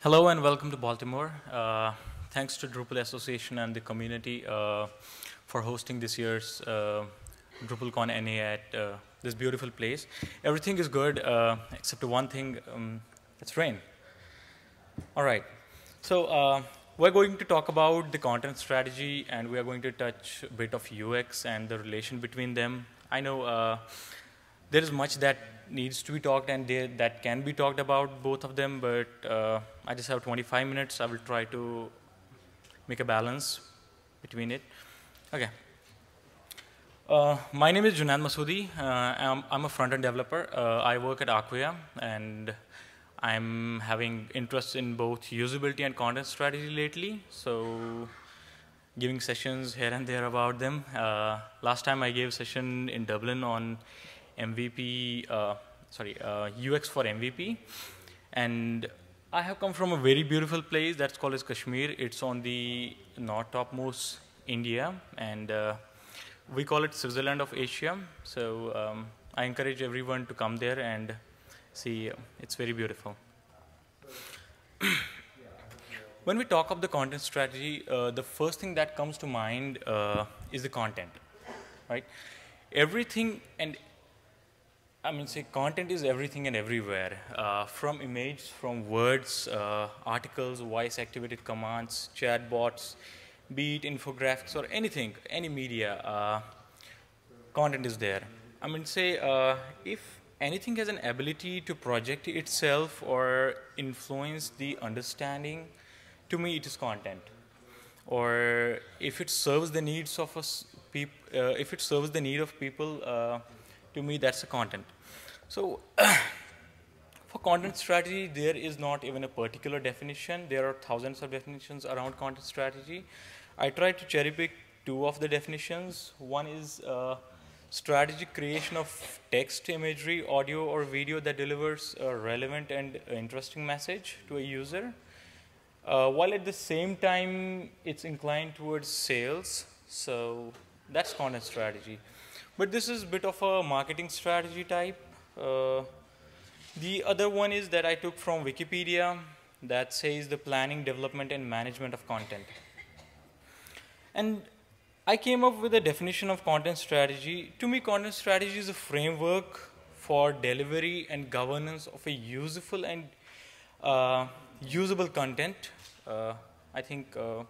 Hello and welcome to Baltimore. Uh, thanks to Drupal Association and the community uh, for hosting this year's uh, DrupalCon NA at uh, this beautiful place. Everything is good uh, except one thing, um, it's rain. All right, so uh, we're going to talk about the content strategy and we are going to touch a bit of UX and the relation between them. I know there is much that needs to be talked and there, that can be talked about both of them, but uh, I just have 25 minutes. I will try to make a balance between it. Okay. Uh, my name is Junaid Masoodi. Uh, I'm, I'm, a front-end developer. Uh, I work at Acquia, and I'm having interest in both usability and content strategy lately. So, giving sessions here and there about them. Uh, last time I gave a session in Dublin on MVP, uh, sorry, UX uh, for MVP. And I have come from a very beautiful place that's called as Kashmir. It's on the north topmost India, and uh, we call it Switzerland of Asia. So um, I encourage everyone to come there and see. It's very beautiful. when we talk of the content strategy, uh, the first thing that comes to mind uh, is the content, right? Everything and I mean, say content is everything and everywhere, uh, from images, from words, uh, articles, voice-activated commands, chatbots, be it infographics or anything, any media, uh, content is there. I mean, say uh, if anything has an ability to project itself or influence the understanding, to me it is content. Or if it serves the needs of us, uh, if it serves the need of people, uh, to me that's the content. So for content strategy, there is not even a particular definition. There are thousands of definitions around content strategy. I tried to cherry pick two of the definitions. One is uh, strategic creation of text, imagery, audio, or video that delivers a relevant and interesting message to a user. Uh, while at the same time, it's inclined towards sales. So that's content strategy. But this is a bit of a marketing strategy type. Uh, the other one is that I took from Wikipedia that says the planning, development, and management of content. And I came up with a definition of content strategy. To me, content strategy is a framework for delivery and governance of a useful and uh, usable content. Uh, I think uh,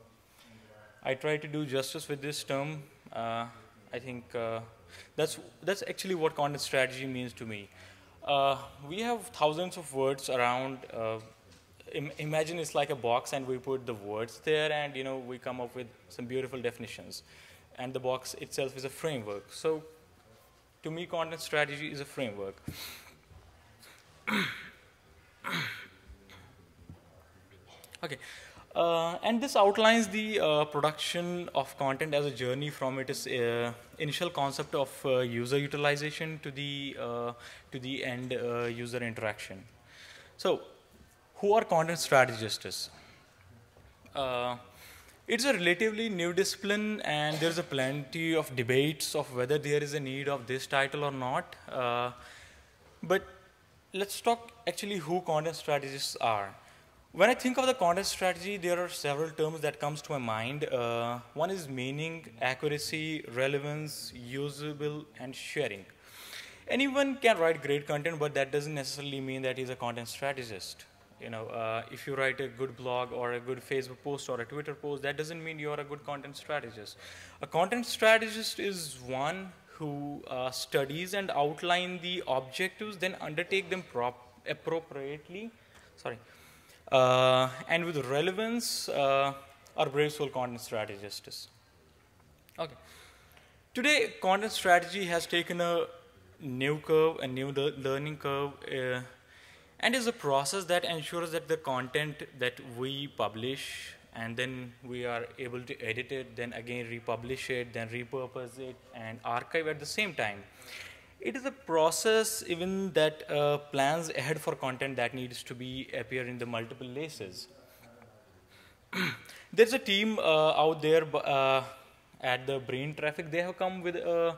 I try to do justice with this term. Uh, I think uh, that's, that's actually what content strategy means to me. Uh, we have thousands of words around. Uh, Im imagine it's like a box and we put the words there and you know we come up with some beautiful definitions. And the box itself is a framework. So to me, content strategy is a framework. okay. Uh, and this outlines the uh, production of content as a journey from its uh, initial concept of uh, user utilization to the uh, to the end uh, user interaction. So, who are content strategists? it's a relatively new discipline, and there's a plenty of debates of whether there is a need of this title or not. but let's talk actually who content strategists are. When I think of the content strategy, there are several terms that comes to my mind. Uh, one is meaning, accuracy, relevance, usable, and sharing. Anyone can write great content, but that doesn't necessarily mean that he's a content strategist. You know, uh, if you write a good blog or a good Facebook post or a Twitter post, that doesn't mean you're a good content strategist. A content strategist is one who uh, studies and outline the objectives, then undertake them appropriately. Sorry uh, and with relevance uh, our brave soul content strategist Okay. Today, content strategy has taken a new curve, a new le learning curve, uh, and is a process that ensures that the content that we publish and then we are able to edit it, then again republish it, then repurpose it, and archive at the same time. It is a process even that uh, plans ahead for content that needs to be appear in the multiple laces. There's a team uh, out there uh, at the Brain Traffic. They have come with uh,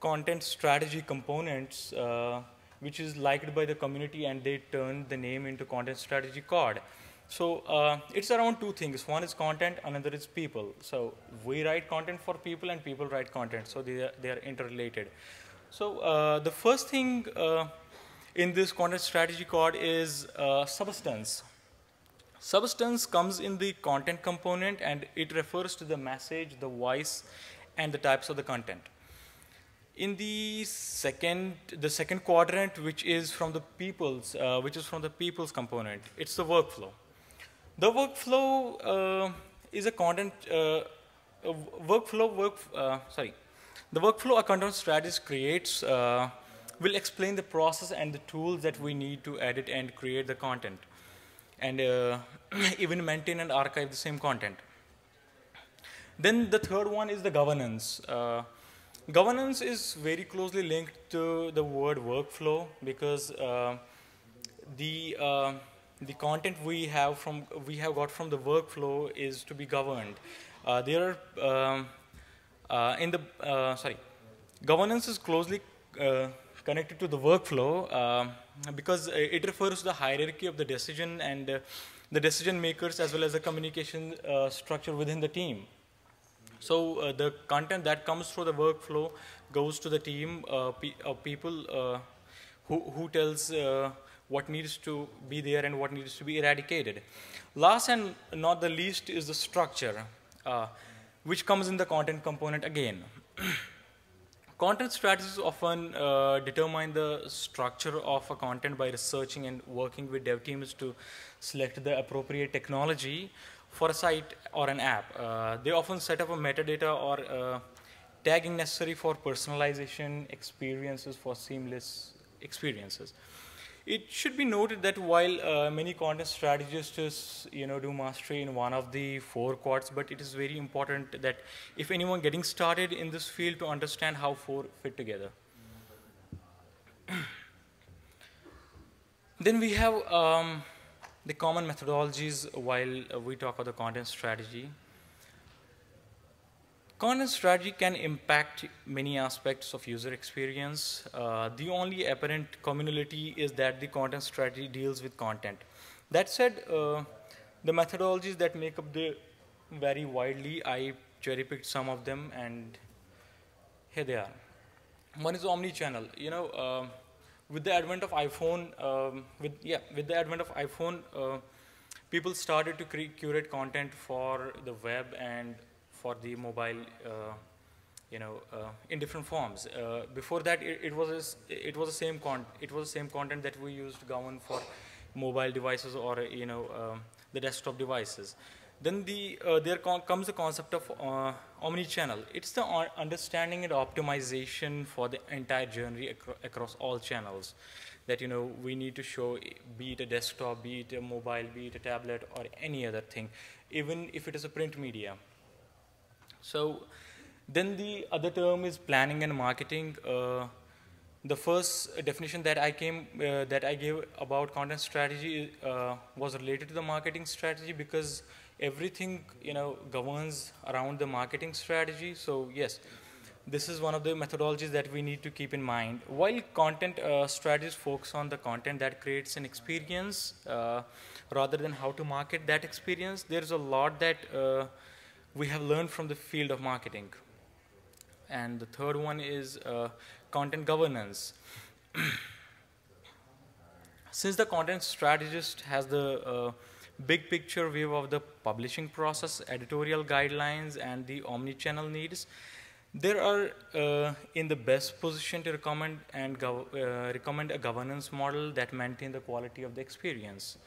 content strategy components, uh, which is liked by the community, and they turned the name into content strategy quad. So uh, it's around two things. One is content, another is people. So we write content for people, and people write content. So they are, they are interrelated. So uh, the first thing uh, in this content strategy quad is uh, substance. Substance comes in the content component, and it refers to the message, the voice, and the types of the content. In the second, the second quadrant, which is from the people's, uh, which is from the people's component, it's the workflow. The workflow uh, is a content uh, workflow work. Sorry, the workflow a content strategist creates uh, will explain the process and the tools that we need to edit and create the content, and uh, even maintain and archive the same content. Then the third one is the governance. Uh, governance is very closely linked to the word workflow because the the content we have from we have got from the workflow is to be governed. Uh, there are um, uh, in the uh, sorry, governance is closely uh, connected to the workflow uh, because it refers to the hierarchy of the decision and uh, the decision makers as well as the communication structure within the team. So the content that comes through the workflow goes to the team of people who who tells what needs to be there and what needs to be eradicated. Last and not the least is the structure, uh, which comes in the content component again. content strategies often uh, determine the structure of a content by researching and working with dev teams to select the appropriate technology for a site or an app. Uh, they often set up a metadata or uh, tagging necessary for personalization experiences for seamless experiences. It should be noted that while uh, many content strategists you know, do mastery in one of the four quads, but it is very important that if anyone getting started in this field to understand how four fit together. then we have um, the common methodologies while we talk about the content strategy. Content strategy can impact many aspects of user experience. Uh, the only apparent commonality is that the content strategy deals with content. That said, uh, the methodologies that make up the vary widely. I cherry-picked some of them, and here they are. One is omni-channel. You know, uh, with the advent of iPhone, um, with yeah, with the advent of iPhone, uh, people started to curate content for the web and for the mobile, uh, you know, uh, in different forms. Uh, before that, it, it was a, it was the same con it was the same content that we used to govern for mobile devices or you know um, the desktop devices. Then the there comes the concept of uh, omni-channel. It's the understanding and optimization for the entire journey acro across all channels. That you know we need to show, be it a desktop, be it a mobile, be it a tablet, or any other thing, even if it is a print media. So then the other term is planning and marketing. Uh, the first definition that I came uh, that I gave about content strategy uh, was related to the marketing strategy because everything you know governs around the marketing strategy. So yes, this is one of the methodologies that we need to keep in mind. While content uh, strategies focus on the content that creates an experience uh, rather than how to market that experience, there's a lot that uh, we have learned from the field of marketing. And the third one is uh, content governance. Since the content strategist has the uh, big picture view of the publishing process, editorial guidelines, and the omni-channel needs, they are uh, in the best position to recommend and uh, recommend a governance model that maintain the quality of the experience.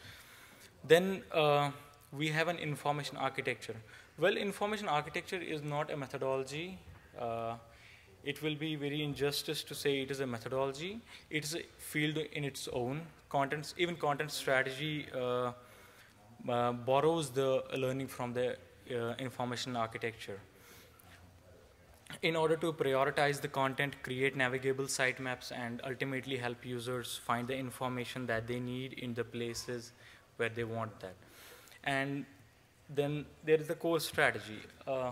Then uh, we have an information architecture. Well, information architecture is not a methodology. Uh, it will be very injustice to say it is a methodology. It is a field in its own. Contents, even content strategy uh, uh, borrows the learning from the uh, information architecture. In order to prioritize the content, create navigable sitemaps, and ultimately help users find the information that they need in the places where they want that. And then there is the core strategy. Uh,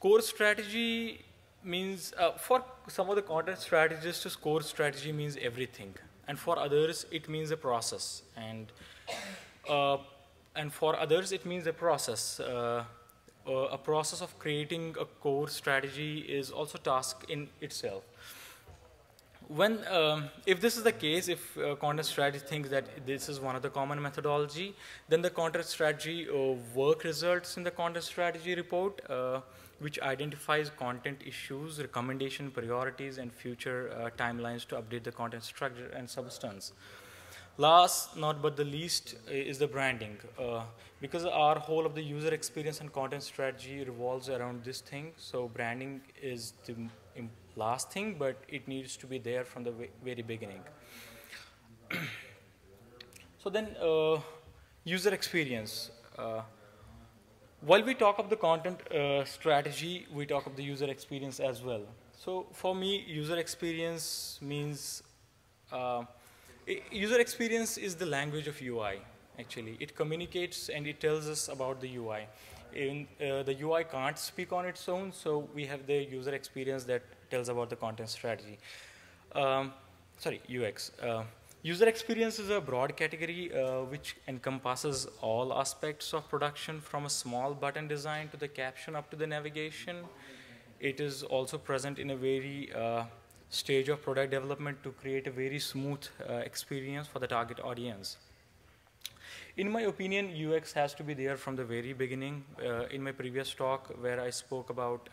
core strategy means, uh, for some of the content strategists, core strategy means everything. And for others, it means a process. And uh, and for others, it means a process. Uh, a process of creating a core strategy is also task in itself. When, um, if this is the case, if uh, content strategy thinks that this is one of the common methodology, then the content strategy uh, work results in the content strategy report, uh, which identifies content issues, recommendation priorities, and future uh, timelines to update the content structure and substance. Last, not but the least, is the branding. Uh, because our whole of the user experience and content strategy revolves around this thing, so branding is the last thing, but it needs to be there from the very beginning. so then, uh, user experience. Uh, while we talk of the content uh, strategy, we talk of the user experience as well. So for me, user experience means uh, user experience is the language of UI, actually. It communicates and it tells us about the UI. In, uh, the UI can't speak on its own, so we have the user experience that tells about the content strategy. Um, sorry, UX. Uh, user experience is a broad category uh, which encompasses all aspects of production from a small button design to the caption up to the navigation. It is also present in a very uh, stage of product development to create a very smooth uh, experience for the target audience. In my opinion, UX has to be there from the very beginning. Uh, in my previous talk where I spoke about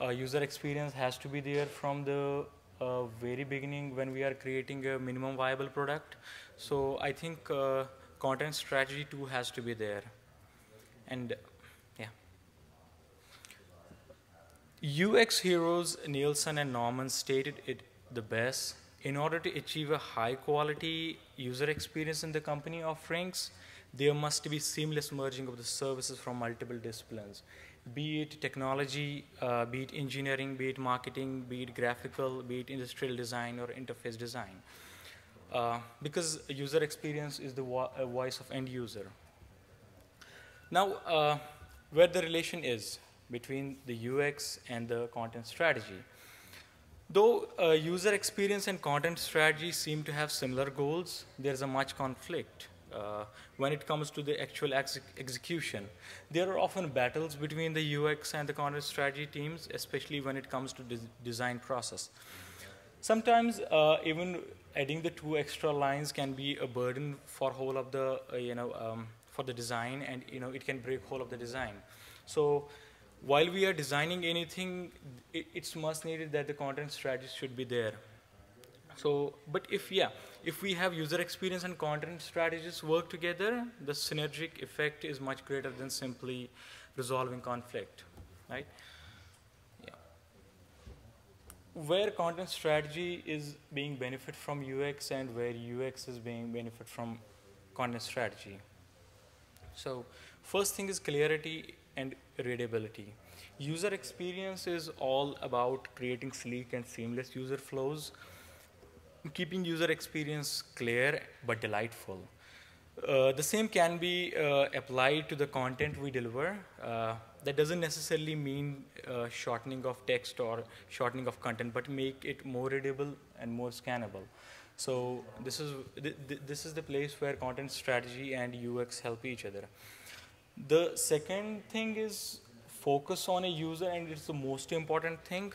uh, user experience has to be there from the uh, very beginning when we are creating a minimum viable product. So I think uh, content strategy too has to be there. And yeah. UX heroes Nielsen and Norman stated it the best. In order to achieve a high quality user experience in the company offerings, there must be seamless merging of the services from multiple disciplines, be it technology, uh, be it engineering, be it marketing, be it graphical, be it industrial design or interface design. Uh, because user experience is the vo voice of end user. Now, uh, where the relation is, between the UX and the content strategy. Though uh, user experience and content strategy seem to have similar goals, there's a much conflict uh, when it comes to the actual ex execution. There are often battles between the UX and the content strategy teams, especially when it comes to the design process. Sometimes uh, even adding the two extra lines can be a burden for whole of the, uh, you know, um, for the design and, you know, it can break whole of the design. So while we are designing anything, it, it's must needed that the content strategy should be there. So, but if, yeah, if we have user experience and content strategies work together, the synergic effect is much greater than simply resolving conflict, right? Yeah. Where content strategy is being benefit from UX and where UX is being benefit from content strategy. So, first thing is clarity and readability. User experience is all about creating sleek and seamless user flows, keeping user experience clear but delightful. Uh, the same can be uh, applied to the content we deliver. Uh, that doesn't necessarily mean uh, shortening of text or shortening of content, but make it more readable and more scannable. So this is th th this is the place where content strategy and UX help each other. The second thing is focus on a user and it's the most important thing.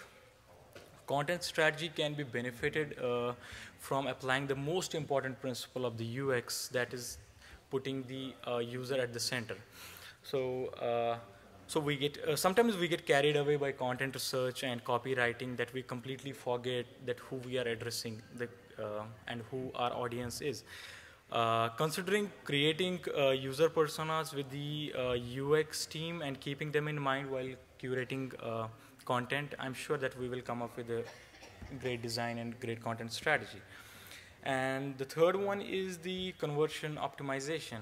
Content strategy can be benefited uh, from applying the most important principle of the UX that is putting the uh, user at the center. So, uh, so we get, uh, sometimes we get carried away by content research and copywriting that we completely forget that who we are addressing the, uh, and who our audience is. Uh, considering creating uh, user personas with the uh, UX team and keeping them in mind while curating content, I'm sure that we will come up with a great design and great content strategy. And the third one is the conversion optimization.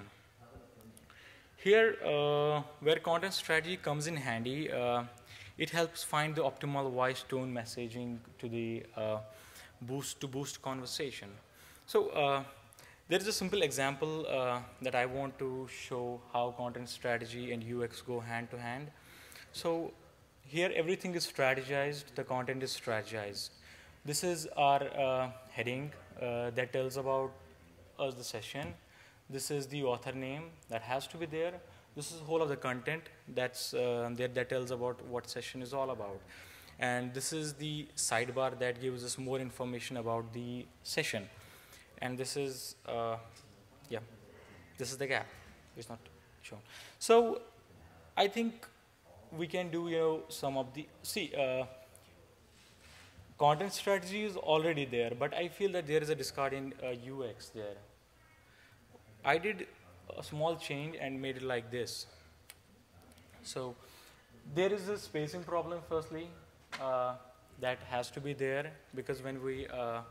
Here, uh, where content strategy comes in handy, it helps find the optimal voice tone messaging to the boost to boost conversation. So there is a simple example uh, that I want to show how content strategy and UX go hand to hand. So here everything is strategized, the content is strategized. This is our uh, heading uh, that tells about us the session. This is the author name that has to be there. This is whole of the content that's uh, there that tells about what session is all about. And this is the sidebar that gives us more information about the session. And this is, uh, yeah, this is the gap. It's not shown. So I think we can do, you know, some of the, see, uh, content strategy is already there, but I feel that there is a discard in uh, UX there. I did a small change and made it like this. So there is a spacing problem firstly uh, that has to be there because when we uh,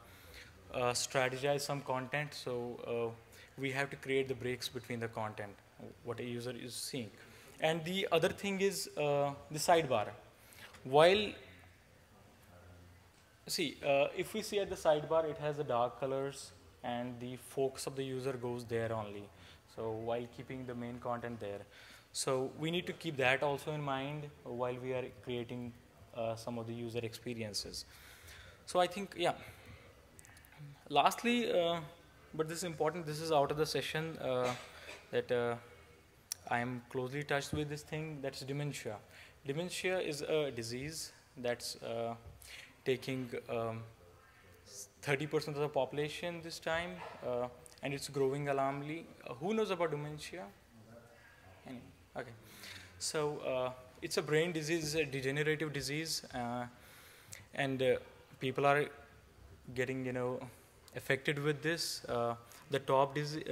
uh, strategize some content, so uh, we have to create the breaks between the content, what a user is seeing. And the other thing is uh, the sidebar. While see, uh, if we see at the sidebar, it has the dark colors and the focus of the user goes there only. So while keeping the main content there. So we need to keep that also in mind while we are creating uh, some of the user experiences. So I think, yeah. Lastly, uh, but this is important, this is out of the session uh, that uh, I am closely touched with this thing, that's dementia. Dementia is a disease that's uh, taking 30% um, of the population this time, uh, and it's growing alarmingly. Uh, who knows about dementia? Any? Okay. So uh, it's a brain disease, a degenerative disease, uh, and uh, people are getting, you know, affected with this. The top disease,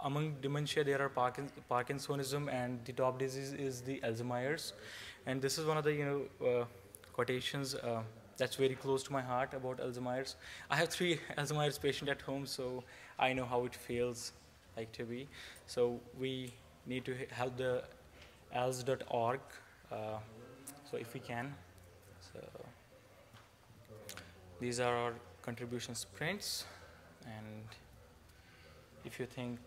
among dementia, there are Parkin Parkinsonism, and the top disease is the Alzheimer's. And this is one of the, you know, quotations that's very close to my heart about Alzheimer's. I have three Alzheimer's patients at home, so I know how it feels like to be. So we need to help the alz.org. Uh, so if we can. So these are our contribution sprints. And if you think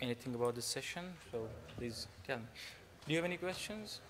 anything about this session, so please tell me. Do you have any questions?